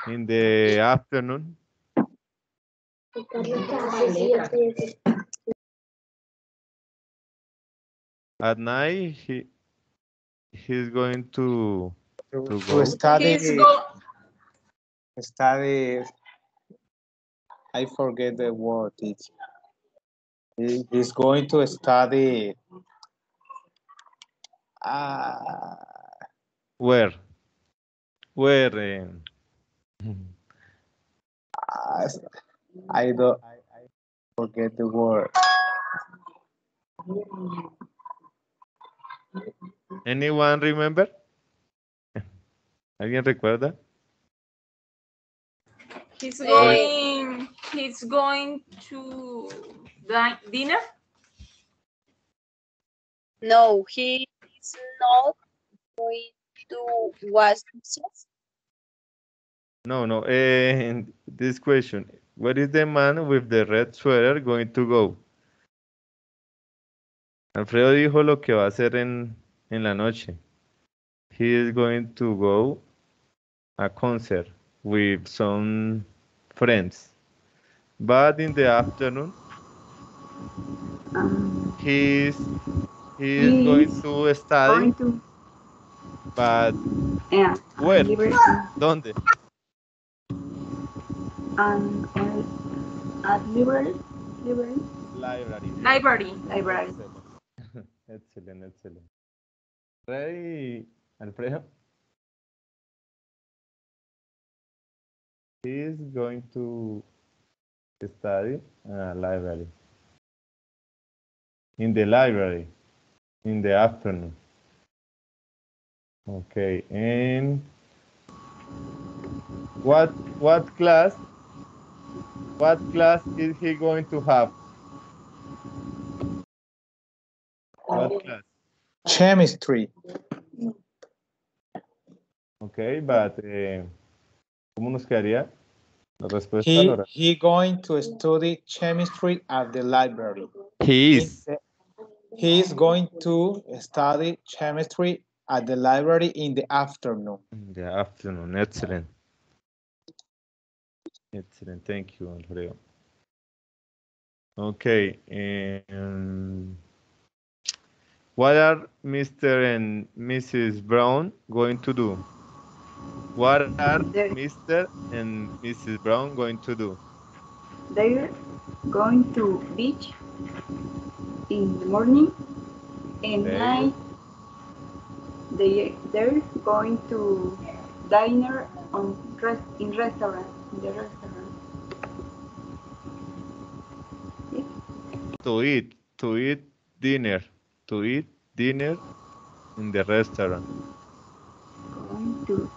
in the afternoon. At night, he he's going to to To go. study, He's go- study. I forget the word. It's, he's going to study. Ah, Where? Where? um, ah, I don't. I, I forget the word. Anyone remember? ¿Alguien recuerda? He's going, he's going to di- dinner. No, he is not going to wash dishes. No, no. eh, this question. Where is the man with the red sweater going to go? Alfredo dijo lo que va a hacer en, en la noche. He is going to go a concert with some friends. But in the afternoon, Um, he is, he is He going is to study, going to but yeah, where? ¿Dónde? And at library, liberty library. Library. Library. (laughs) Excellent, excellent. Ready, Alfredo? He is going to study uh, library. In the library, in the afternoon. Okay, and what what class? What class is he going to have? What class? Chemistry. Okay, but eh, ¿cómo nos quedaría? La respuesta He, Laura. he going to study chemistry at the library. He is. He is going to study chemistry at the library in the afternoon. In the afternoon. Excellent. Excellent. Thank you, Alfredo. Okay. Um, what are Mr. and Mrs. Brown going to do? What are Mr. and Mrs. Brown going to do? They're going to beach in the morning and night. They they're going to dinner on in restaurant in the restaurant. To eat. To eat dinner. To eat dinner in the restaurant. Going to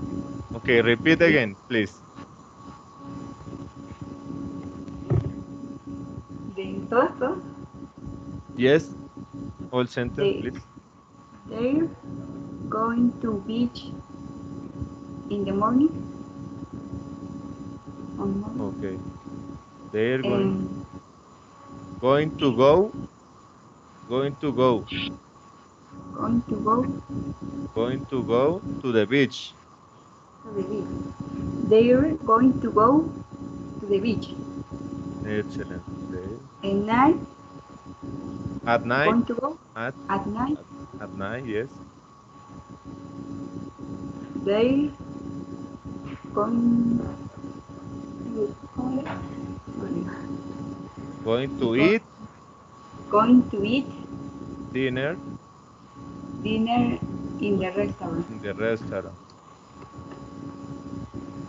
Okay, repeat again, please. the todas todas, Yes. All sentence, They- please. They're going to beach in the morning. Okay. They're going And going to go. Going to go. going to go Going to go to the beach. to the beach. They're going to go to the beach. Excellent. They- And night, At night. going to go At at night. at night. Yes. They going Going to eat going to eat dinner dinner in the restaurant. in the restaurant.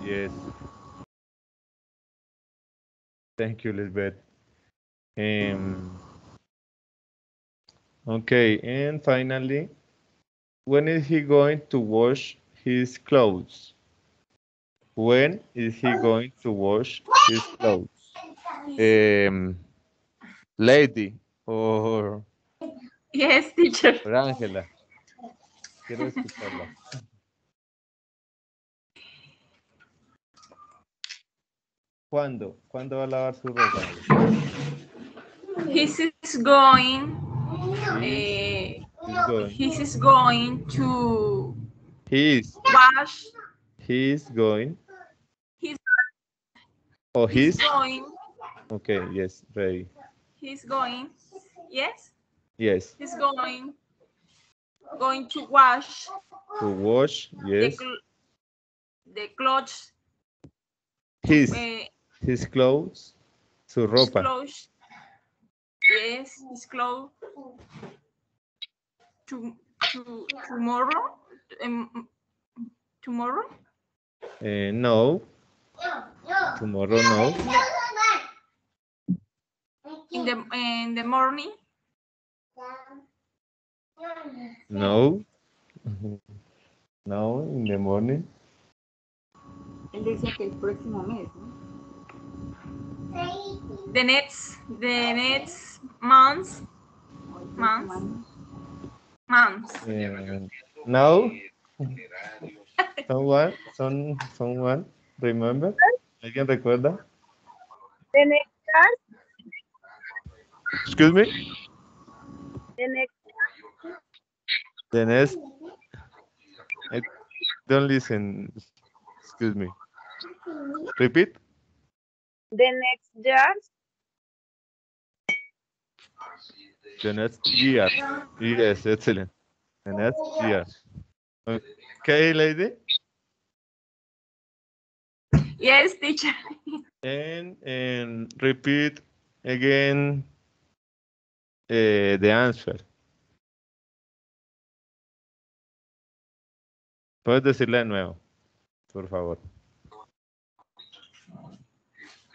Yes. Thank you, Lisbeth. Um, okay, and finally, when is he going to wash his clothes? When is he going to wash his clothes? Um, lady or, Yes, teacher. or Angela. Quiero escucharla. ¿Cuándo? ¿Cuándo va a lavar su ropa? He's is going. eh, He's going. is going to He is. wash. He is going. Oh, he's he's. going. Okay, yes, ready. He's going. Yes. Yes. He's going. Going to wash To wash, the yes. cl- the clothes. His. eh, His clothes. Su his ropa. clothes. Yes, his clothes. To, to tomorrow. Um, tomorrow. Eh, no. Tomorrow, no. In the in the morning. No. No, in the morning. Él decía que el próximo mes, ¿no? The next the next month. Month. Month. Eh, no. Someone, some, someone, remember? ¿Alguien recuerda? The next year, Excuse me? the next The next. I don't listen. Excuse me. Repeat. the next year, The next year. Yes, excellent. The next year. Okay, lady. Yes, teacher. And and repeat again eh, the answer. Puedes decirle de nuevo, por favor.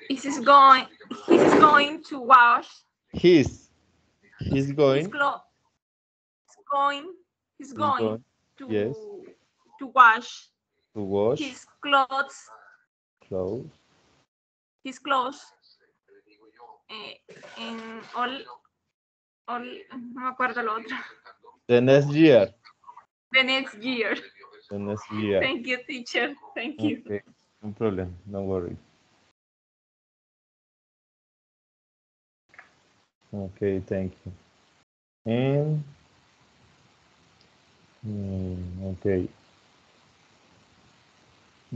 Is he going, he's going to wash He's, he's his going, clothes. Going, he's he's going going, to, yes, to wash to wash his clothes, clothes his clothes. eh, en all, all, no me acuerdo lo otro. the next year. The next year. The next year. Thank you, teacher. Thank you. Okay, no problem, no worry. Okay, thank you. And mm, okay.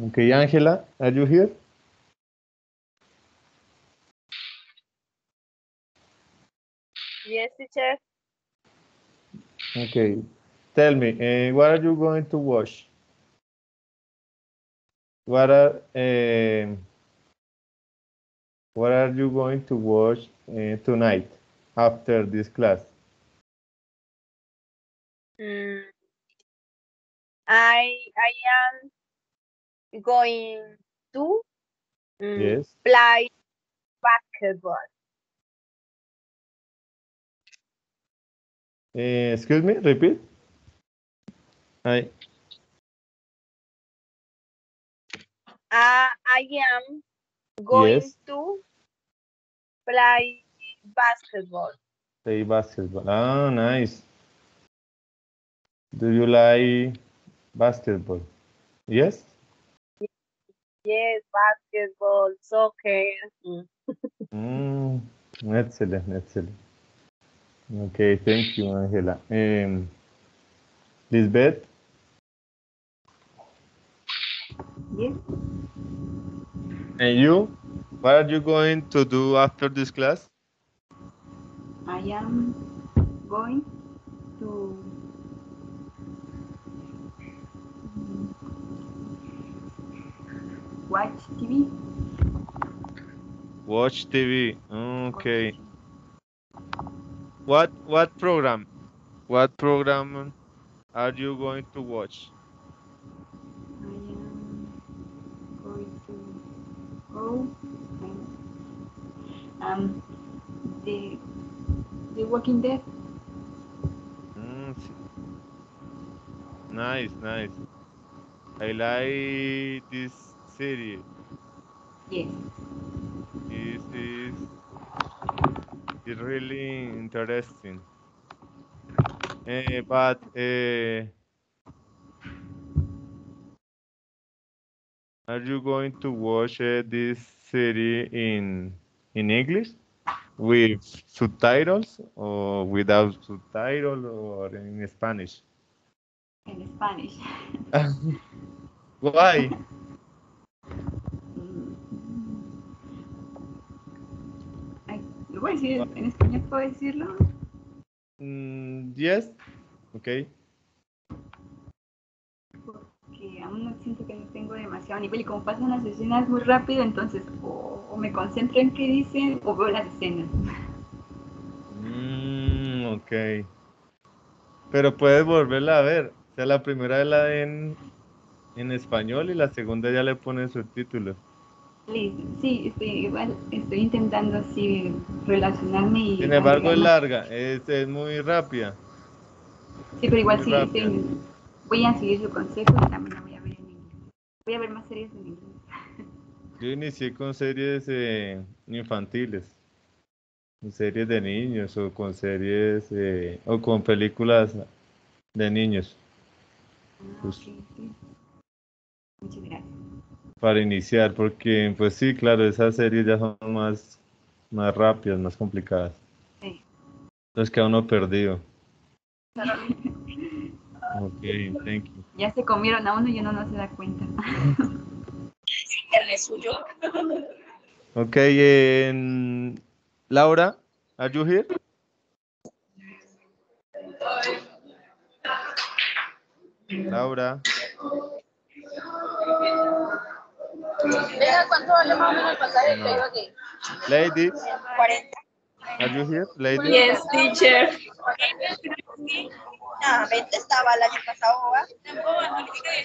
Okay, Angela, are you here? Yes, teacher. Okay. Tell me, uh, what are you going to watch? What are um what are you going to watch uh, tonight after this class? Mm, I I am going to mm, Yes. play basketball. Uh, excuse me, repeat. I I, I am going Yes. to play basketball. play basketball. Ah, nice. Do you like basketball? Yes. Yes, basketball, soccer. mm. Excellent, excellent. Okay, thank you, Angela. Um, Lisbeth, Yes. and you? What are you going to do after this class? I am going to watch TV. Watch TV. Okay. What what program? What program are you going to watch? I am going to go and um the the Walking Dead. Mm, nice, nice. I like this series. Yes. This is is really interesting. Eh, but uh, are you going to watch uh, this series in in English with subtitles or without subtitle or in Spanish? in Spanish. (laughs) Why? ¿Lo puedo decir en español? ¿Puedo decirlo? Mm, yes. Okay. Que aún no siento que no tengo demasiado nivel y como pasan las escenas muy rápido, entonces o, o me concentro en qué dicen o veo las escenas. Mm, ok. Pero puedes volverla a ver. O sea, la primera la en, en español y la segunda ya le pones subtítulos. Listo. Sí, estoy igual, estoy intentando así relacionarme y... Sin embargo, es larga, es, es muy rápida. Sí, pero igual sí, estoy- voy a seguir su consejo y también la voy a ver en inglés. Voy a ver más series en inglés. Yo inicié con series eh, infantiles, con series de niños o con series eh, o con películas de niños. Pues, Sí, sí. Muchas gracias. Para iniciar, porque pues sí, claro, esas series ya son más, más rápidas, más complicadas. Sí. Entonces queda uno perdido. Ok, thank you. Ya se comieron a uno y uno no se da cuenta. (laughs) El suyo. Ok, en- Laura, are you here? Laura, Venga, ¿cuánto vale más o menos el pasaje iba aquí? lady, 40. Are you here, lady? Yes, teacher. Nuevamente estaba el año pasado.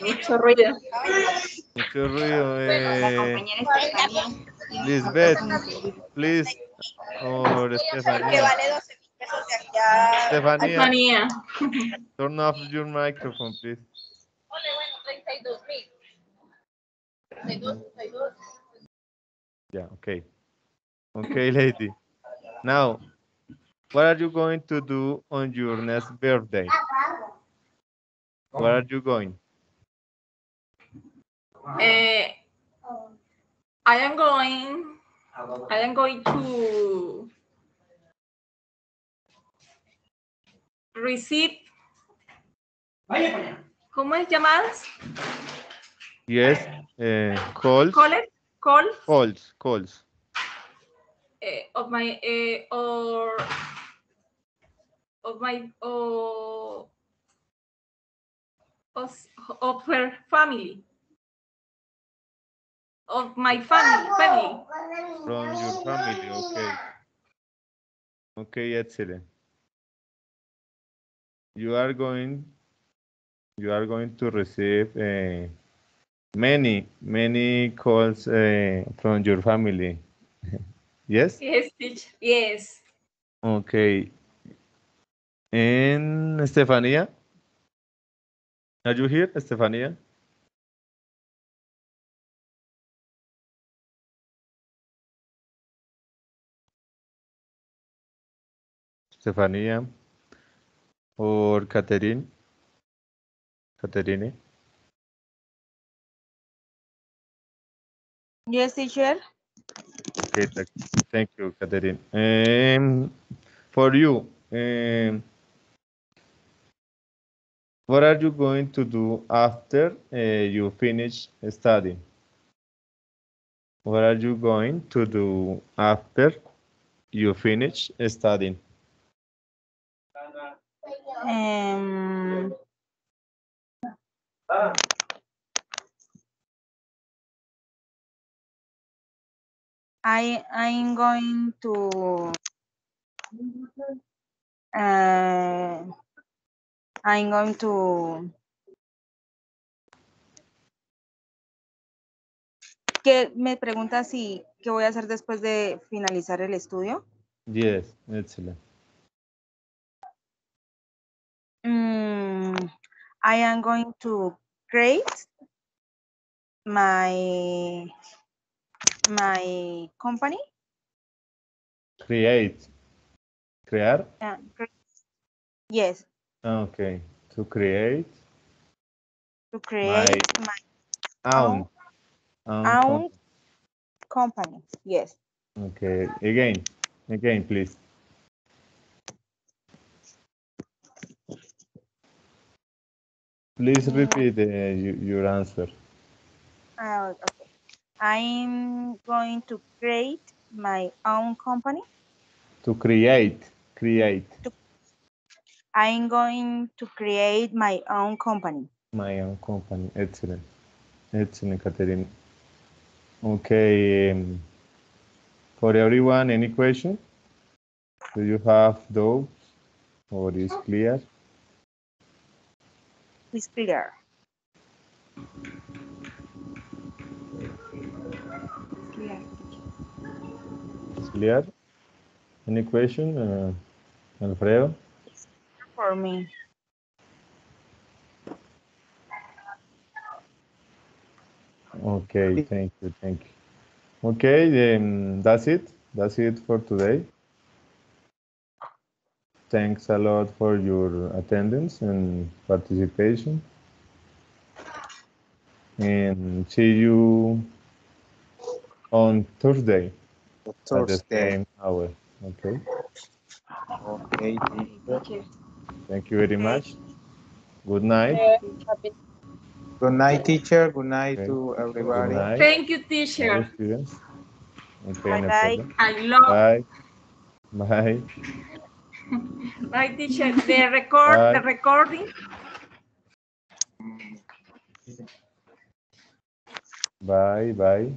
Mucho ruido. Mucho ruido. La Eh. Lisbeth, please. Or Que Estefanía. vale 12 mil pesos de aquí a... Estefanía, Estefanía. turn off your microphone, please. Yeah, okay. Okay, lady. Now, what are you going to do on your next birthday? Where are you going? Eh, I am going, I am going to receive, ¿cómo es llamadas? Yes, uh, calls, Call, call calls, calls. eh, of my, eh, or of my, or of, of her family. Of my family, family. From your family, okay. Okay, excellent. You are going, you are going to receive uh, many, many calls uh, from your family. (laughs) yes? Yes, teacher. Yes. Okay. And Estefania? Are you here, Estefania? Estefania or Catherine? Catherine? Yes, teacher. Okay, thank you, Catherine. Um, for you, um, what are you going to do after uh, you finish studying? What are you going to do after you finish studying? Um, I I'm going to uh, I'm going to ¿Qué me pregunta si qué voy a hacer después de finalizar el estudio? Yes, excellent. Mm, I am going to create my my company. Create. Crear? Yes, Okay. To create to create my, own. own own company. Yes. Okay. Again. Again, please. Please repeat uh, your answer. Uh, okay. I'm going to create my own company. To create. Create. I'm going to create my own company. My own company. Excellent. Excellent, Catherine. Okay. um, for everyone, any question? Do you have doubts or is clear? It's clear. Clear? Any question, uh, Alfredo? For me. Okay, thank you, thank you. Okay, then that's it. That's it for today. Thanks a lot for your attendance and participation. And see you on Thursday at the same hour. Okay. Okay. Thank you Thank you very much. Good night. Good night, teacher. Good night Okay. to everybody. night. Thank you, all teacher. students. Okay, no Bye-bye. problem. I love, Bye. Bye. (laughs) right, teacher. The record, the recording. Bye. Bye.